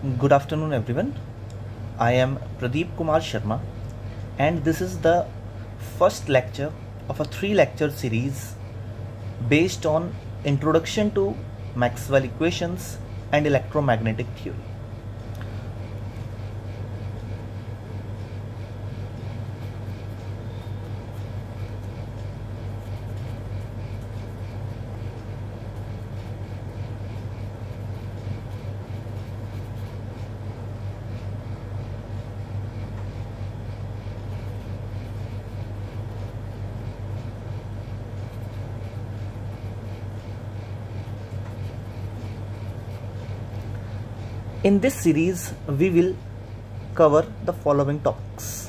Good afternoon, everyone. I am Pradeep Kumar Sharma, and this is the first lecture of a three lecture series based on Introduction to Maxwell Equations and Electromagnetic Theory. In this series, we will cover the following topics.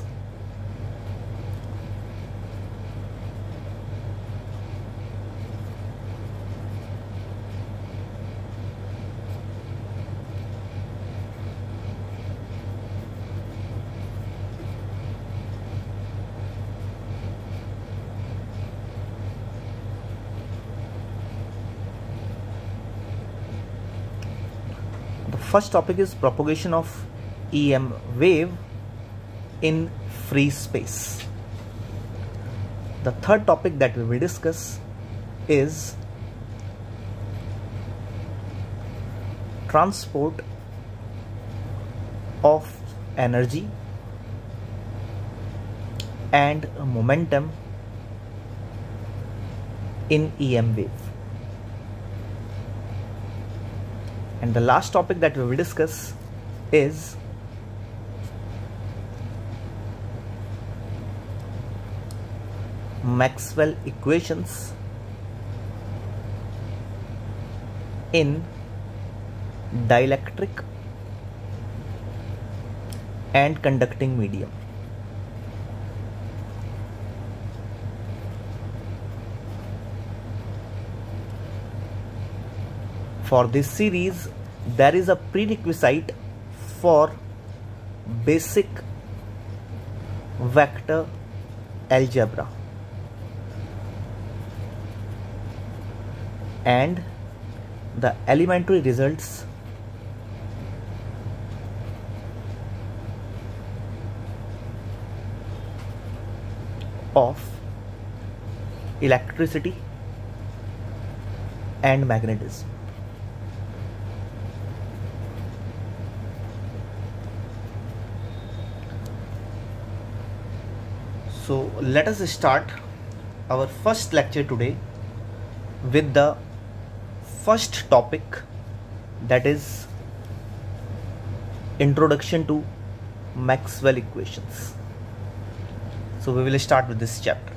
First topic is propagation of EM wave in free space. The third topic that we will discuss is transport of energy and momentum in EM wave. And the last topic that we will discuss is Maxwell equations in dielectric and conducting medium. For this series, there is a prerequisite for basic vector algebra and the elementary results of electricity and magnetism. So let us start our first lecture today with the first topic that is introduction to Maxwell equations. So we will start with this chapter.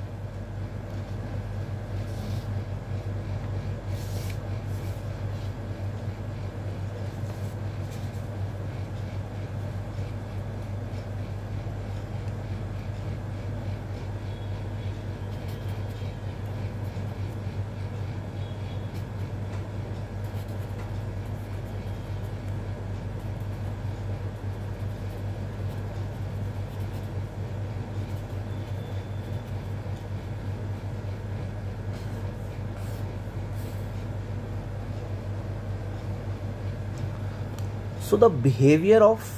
So the behavior of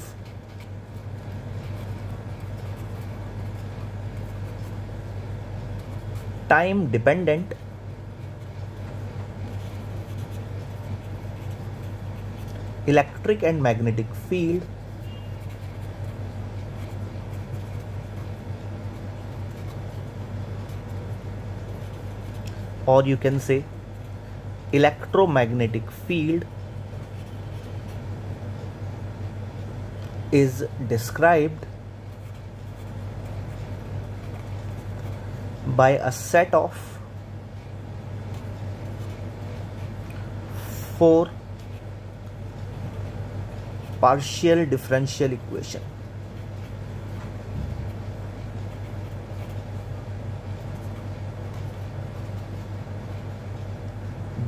time dependent electric and magnetic field or you can say electromagnetic field is described by a set of four partial differential equation.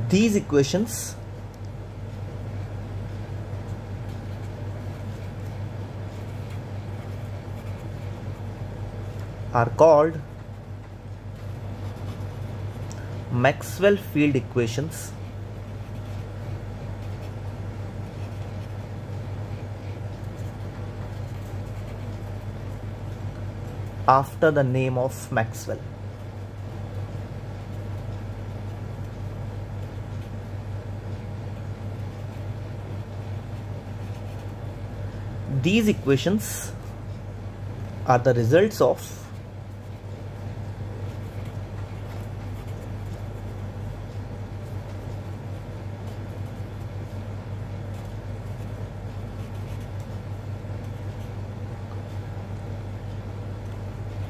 These equations are called Maxwell field equations. after the name of Maxwell. These equations are the results of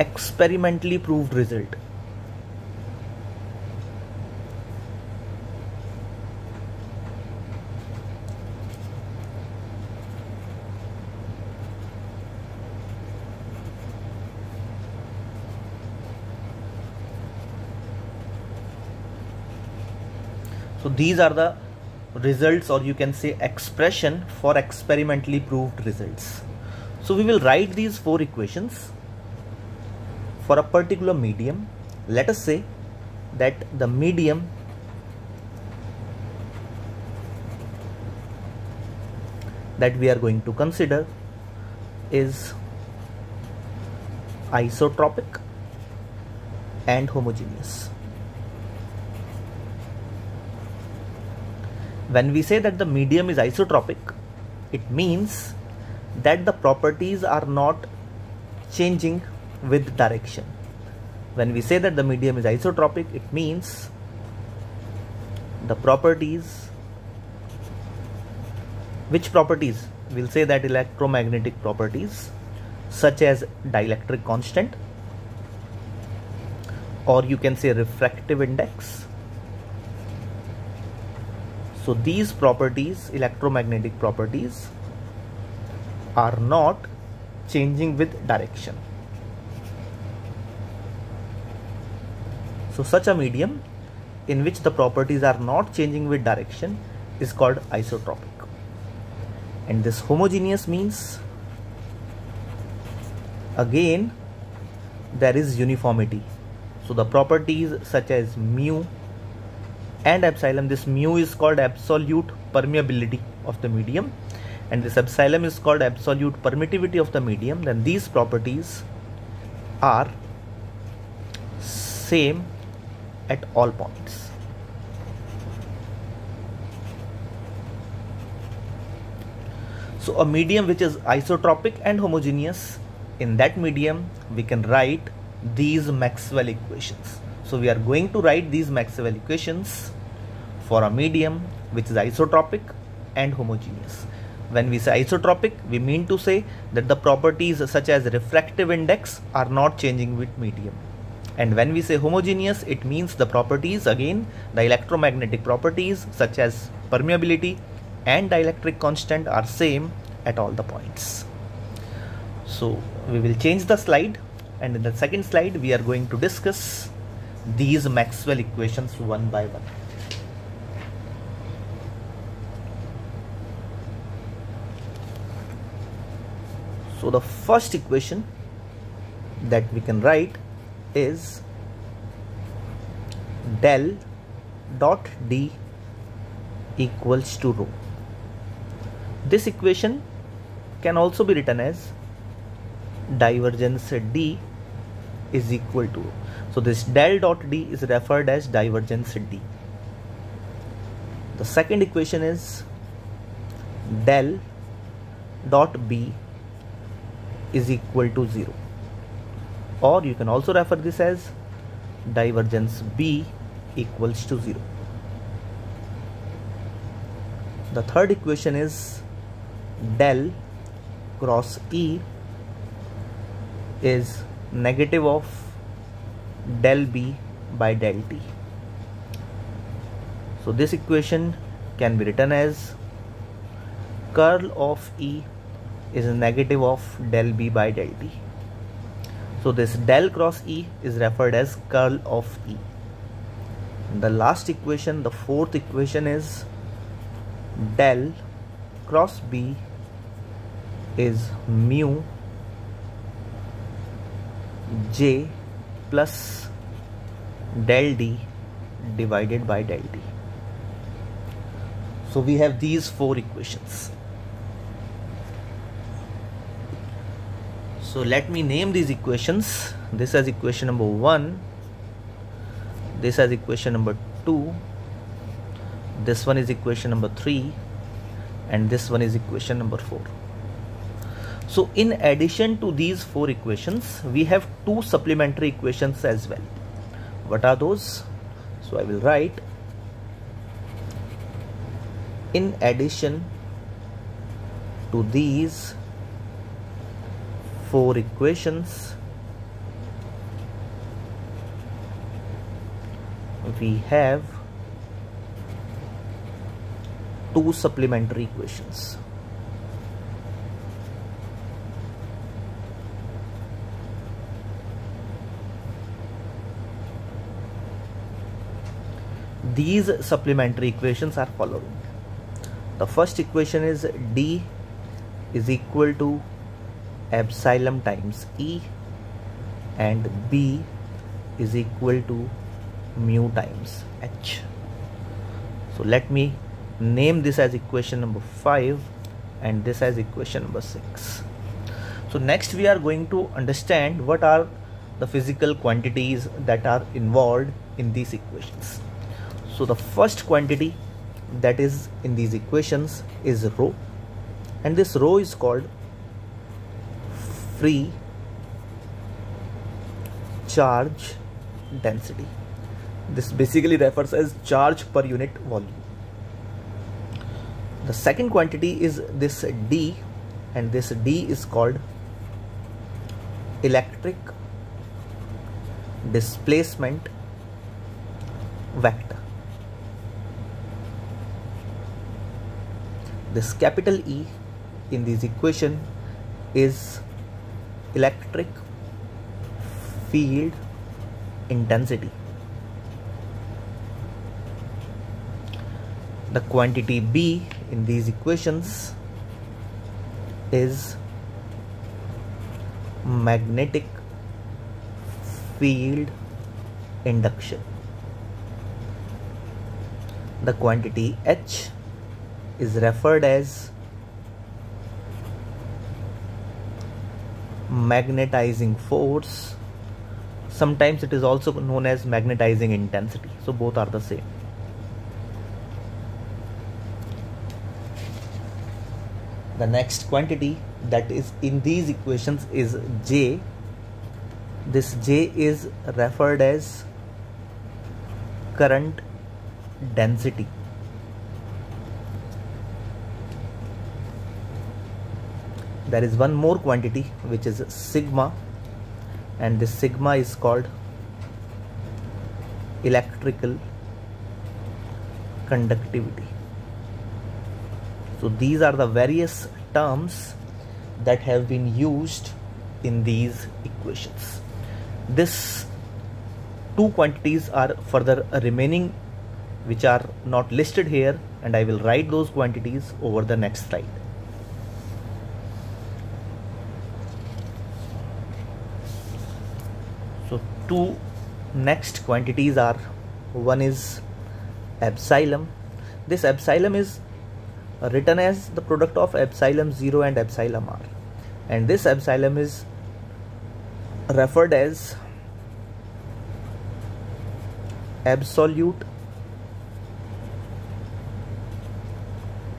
experimentally proved result. So these are the results or you can say expression for experimentally proved results. So we will write these four equations for a particular medium let us say that the medium that we are going to consider is isotropic and homogeneous. When we say that the medium is isotropic it means that the properties are not changing with direction. When we say that the medium is isotropic, it means the properties, which properties? We'll say that electromagnetic properties such as dielectric constant or you can say refractive index. So these properties, electromagnetic properties are not changing with direction. So such a medium in which the properties are not changing with direction is called isotropic. And this homogeneous means again there is uniformity. So the properties such as mu and epsilon, this mu is called absolute permeability of the medium and this epsilon is called absolute permittivity of the medium then these properties are same at all points. So a medium which is isotropic and homogeneous, in that medium we can write these Maxwell equations. So we are going to write these Maxwell equations for a medium which is isotropic and homogeneous. When we say isotropic, we mean to say that the properties such as refractive index are not changing with medium and when we say homogeneous it means the properties again the electromagnetic properties such as permeability and dielectric constant are same at all the points. So we will change the slide. And in the second slide we are going to discuss these Maxwell equations one by one. So the first equation that we can write is del dot d equals to rho. This equation can also be written as divergence d is equal to rho. So this del dot d is referred as divergence d. The second equation is del dot b is equal to 0 or you can also refer this as divergence B equals to 0. The third equation is del cross E is negative of del B by del T. So this equation can be written as curl of E is negative of del B by del T. So this del cross E is referred as curl of E. the last equation, the fourth equation is del cross B is mu J plus del D divided by del D. So we have these four equations. So let me name these equations. This as equation number 1 this as equation number 2 this one is equation number 3 and this one is equation number 4 so in addition to these four equations we have two supplementary equations as well. What are those? So I will write. In addition to these four equations. We have two supplementary equations. These supplementary equations are following. The first equation is d is equal to epsilon times e and b is equal to mu times h. So let me name this as equation number 5 and this as equation number 6 so next we are going to understand what are the physical quantities that are involved in these equations. So the first quantity that is in these equations is rho and this rho is called free charge density. This basically refers as charge per unit volume. The second quantity is this d and this d is called electric displacement vector. This capital E in this equation is electric field intensity. The quantity B in these equations is magnetic field induction. The quantity H is referred as magnetizing force. Sometimes it is also known as magnetizing intensity. So both are the same. The next quantity that is in these equations is J. This J is referred as current density there is one more quantity which is sigma and this sigma is called electrical conductivity so these are the various terms that have been used in these equations. This two quantities are further remaining which are not listed here and I will write those quantities over the next slide. So two next quantities are one is epsilon. This epsilon is written as the product of epsilon 0 and epsilon r and this epsilon is referred as absolute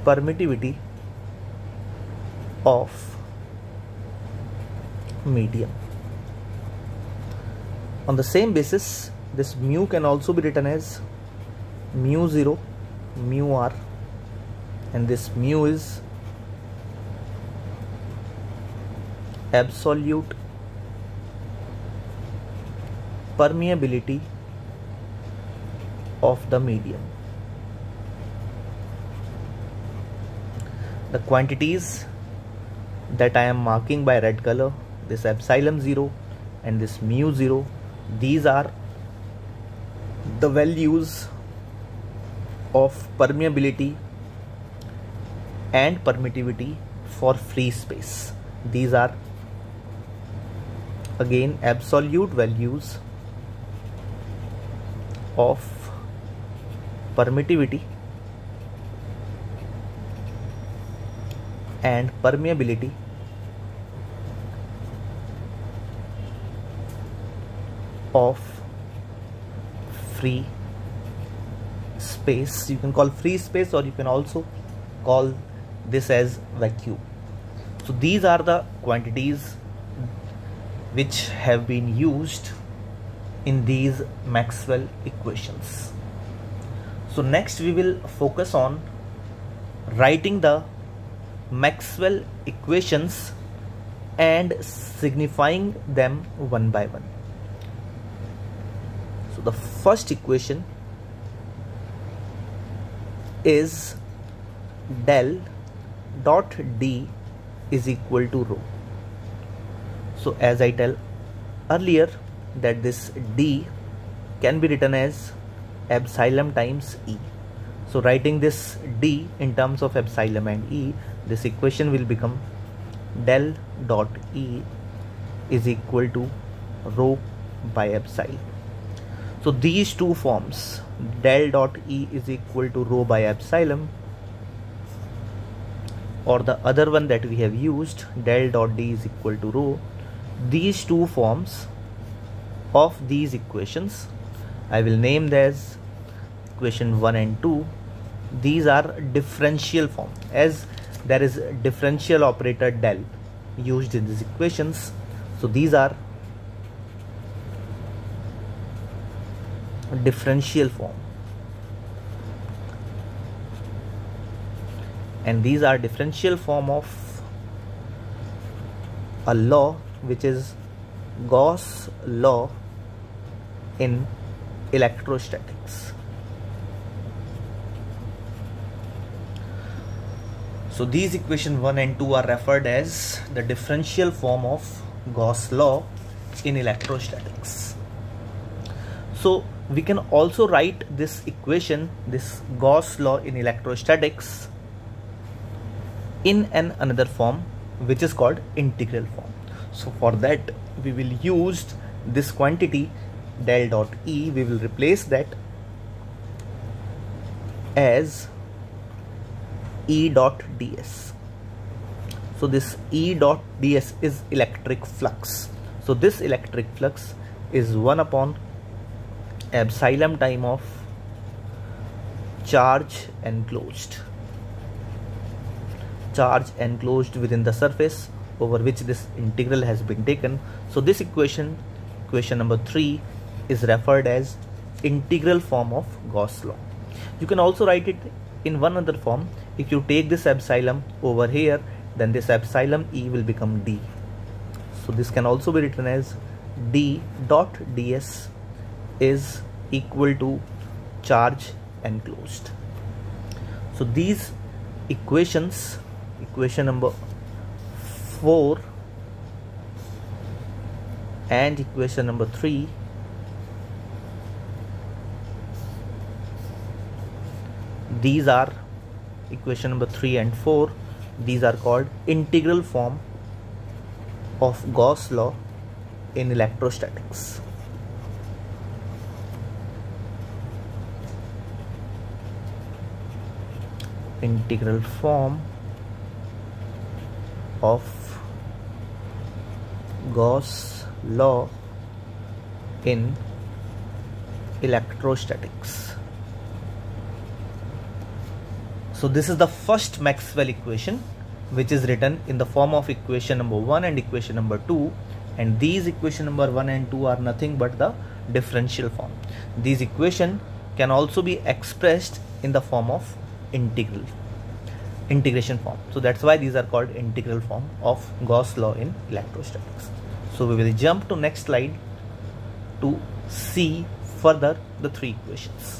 permittivity of medium on the same basis this mu can also be written as mu 0 mu r and this mu is absolute permeability of the medium. The quantities that I am marking by red color this epsilon 0 and this mu 0 these are the values of permeability and permittivity for free space. These are again absolute values of permittivity and permeability of free space. You can call free space or you can also call this as vacuum. So these are the quantities which have been used in these Maxwell equations. So next we will focus on writing the Maxwell equations and signifying them one by one so the first equation is del dot d is equal to rho. So as I tell earlier that this d can be written as epsilon times e. So writing this d in terms of epsilon and e this equation will become del dot e is equal to rho by epsilon so these two forms del dot E is equal to rho by epsilon or the other one that we have used del dot D is equal to rho these two forms of these equations I will name as equation 1 and 2 these are differential form. As there is differential operator del used in these equations so these are differential form. And these are differential form of a law which is Gauss law in electrostatics. So these equation 1 and 2 are referred as the differential form of Gauss law in electrostatics. So we can also write this equation this Gauss law in electrostatics in an another form which is called integral form. So for that we will use this quantity del dot e we will replace that as e dot ds so this e dot ds is electric flux. So this electric flux is 1 upon epsilon time of charge enclosed. Charge enclosed within the surface over which this integral has been taken. So this equation equation number 3 is referred as integral form of Gauss law. You can also write it in one other form. If you take this epsilon over here then this epsilon e will become d. So this can also be written as d dot ds is equal to charge enclosed. So these equations equation number 4 and equation number 3 these are equation number 3 and 4 these are called integral form of Gauss law in electrostatics integral form of Gauss law in electrostatics. So this is the first Maxwell equation which is written in the form of equation number 1 and equation number 2 and these equation number 1 and 2 are nothing but the differential form. These equation can also be expressed in the form of integral integration form. So that's why these are called integral form of Gauss law in electrostatics. So we will jump to next slide to see further the three equations.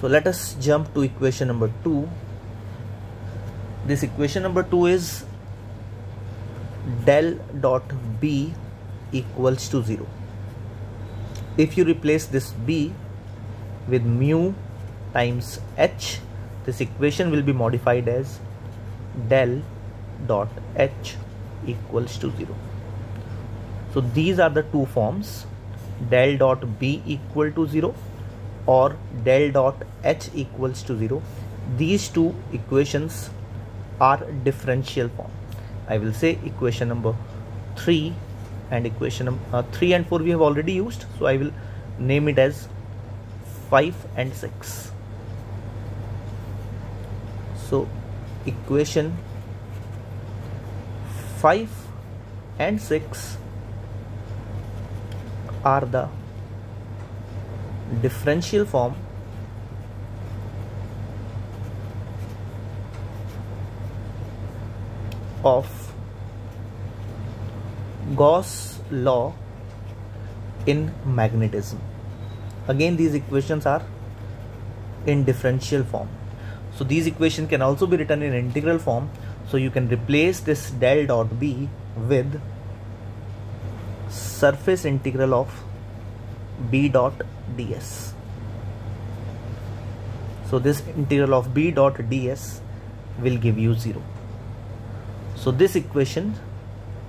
So let us jump to equation number 2 this equation number 2 is del dot b equals to 0 if you replace this b with mu times h this equation will be modified as del dot h equals to 0 so these are the two forms del dot b equal to 0 or del dot H equals to 0 these two equations are differential form I will say equation number 3 and equation number uh, 3 and 4 we have already used so I will name it as 5 and 6 so equation 5 and 6 are the differential form of Gauss law in magnetism. Again these equations are in differential form. So these equations can also be written in integral form. So you can replace this del dot B with surface integral of B dot ds. So this integral of B dot ds will give you 0. So this equation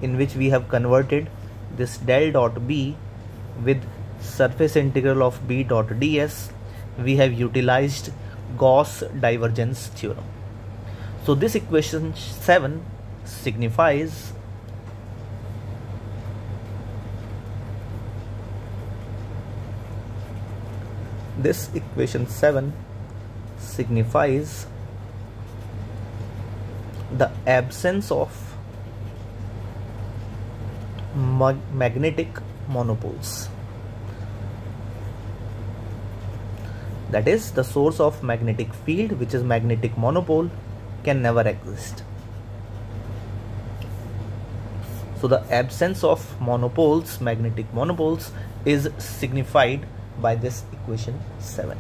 in which we have converted this del dot b with surface integral of b dot ds we have utilized Gauss divergence theorem. So this equation 7 signifies this equation 7 signifies the absence of magnetic monopoles. That is the source of magnetic field which is magnetic monopole can never exist. So the absence of monopoles magnetic monopoles is signified by this equation 7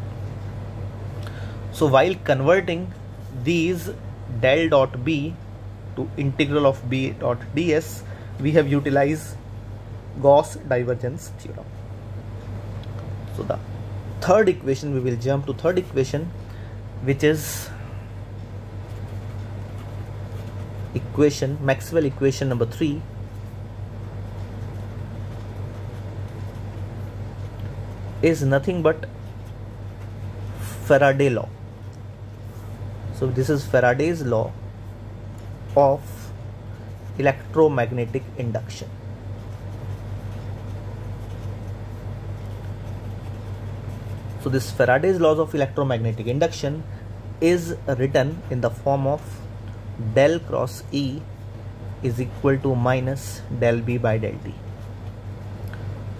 so while converting these del dot b to integral of b dot ds we have utilized Gauss divergence theorem. So the third equation we will jump to third equation which is equation Maxwell equation number 3 is nothing but Faraday law. So this is Faraday's law of electromagnetic induction so this Faraday's laws of electromagnetic induction is written in the form of del cross E is equal to minus del B by del T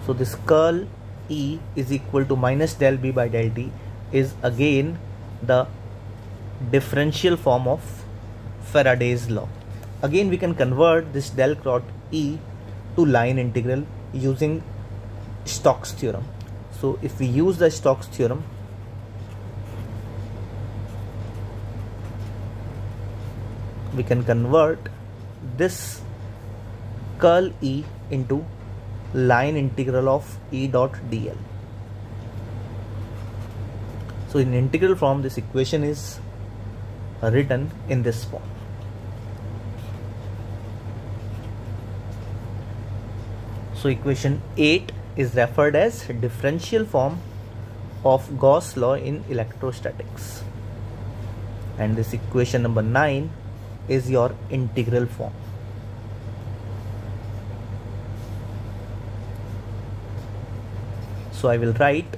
so this curl E is equal to minus del B by del T is again the differential form of Faraday's law. Again we can convert this del cross E to line integral using Stokes theorem. So if we use the Stokes theorem we can convert this curl E into line integral of E dot dl. So in integral form this equation is written in this form. So equation 8 is referred as differential form of Gauss law in electrostatics and this equation number 9 is your integral form. So I will write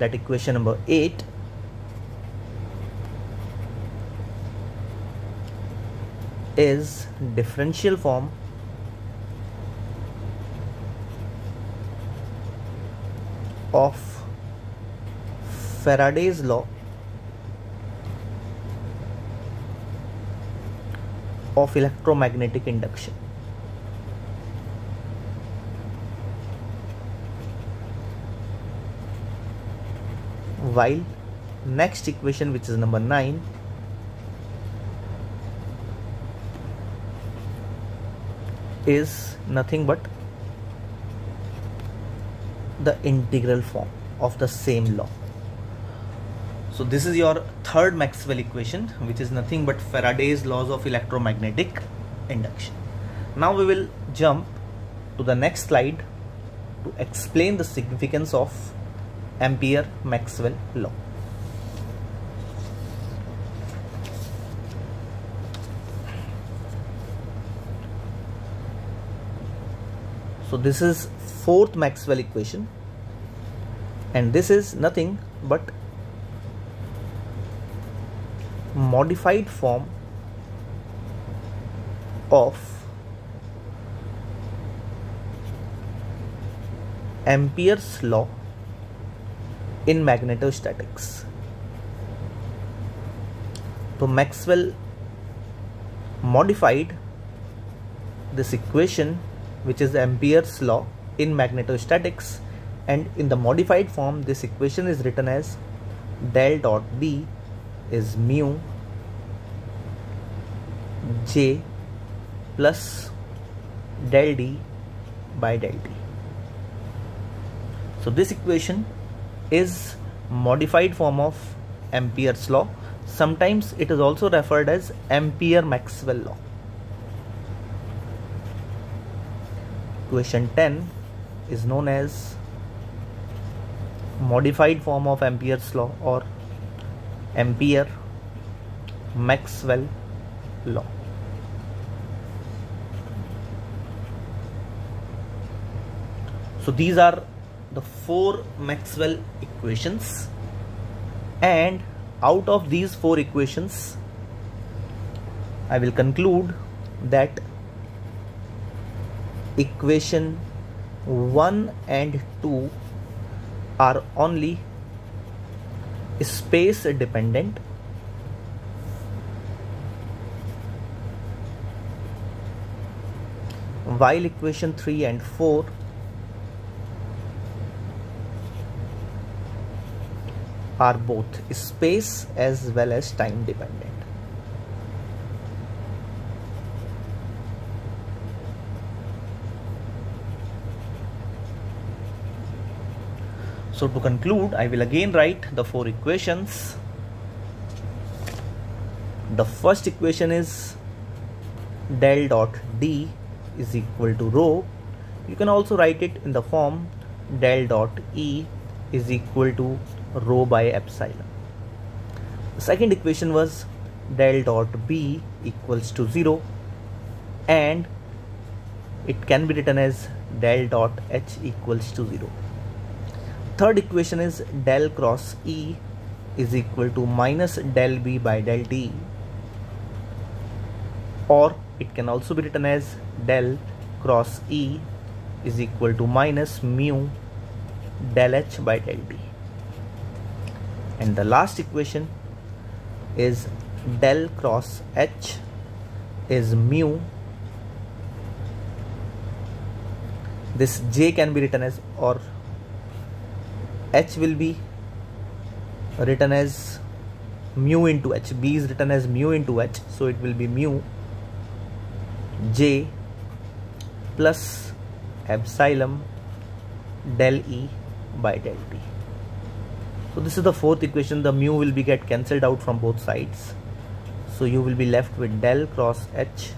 that equation number 8 is differential form of Faraday's law of electromagnetic induction. While next equation which is number 9 is nothing but the integral form of the same law. So this is your third Maxwell equation which is nothing but Faraday's laws of electromagnetic induction. Now we will jump to the next slide to explain the significance of Ampere Maxwell law. So this is fourth Maxwell equation and this is nothing but modified form of Ampere's law in magnetostatics. So Maxwell modified this equation which is Ampere's law in magnetostatics and in the modified form this equation is written as del dot B is mu J plus del D by del T. So this equation is modified form of Ampere's law. Sometimes it is also referred as Ampere-Maxwell law. Equation 10 is known as modified form of Ampere's law or Ampere Maxwell law. So these are the four Maxwell equations and out of these four equations I will conclude that equation 1 and 2 are only space dependent while equation 3 and 4 are both space as well as time dependent. So to conclude, I will again write the four equations. The first equation is del dot D is equal to rho. You can also write it in the form del dot E is equal to rho by epsilon. The second equation was del dot B equals to 0 and it can be written as del dot H equals to 0 third equation is del cross E is equal to minus del B by del T. Or it can also be written as del cross E is equal to minus mu del H by del T and the last equation is del cross H is mu. This J can be written as or h will be written as mu into h. B is written as mu into h so it will be mu j plus epsilon del e by del t. So this is the fourth equation. The mu will be get cancelled out from both sides. So you will be left with del cross h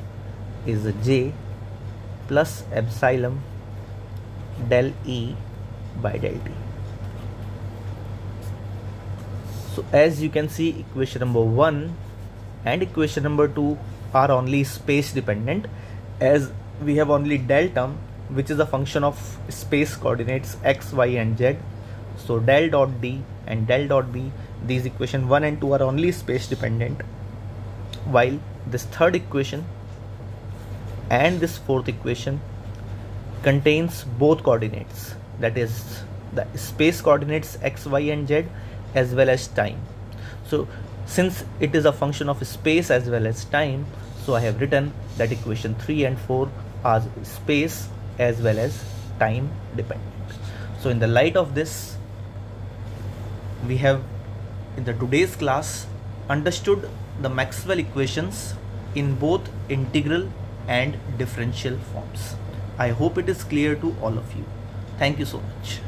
is j plus epsilon del e by del t so as you can see equation number 1 and equation number 2 are only space dependent as we have only del term which is a function of space coordinates x y and z. So del dot d and del dot b these equation 1 and 2 are only space dependent while this third equation and this fourth equation contains both coordinates. That is the space coordinates x y and z as well as time. So since it is a function of space as well as time so I have written that equation 3 and 4 are space as well as time dependent. So in the light of this we have in the today's class understood the Maxwell equations in both integral and differential forms. I hope it is clear to all of you. Thank you so much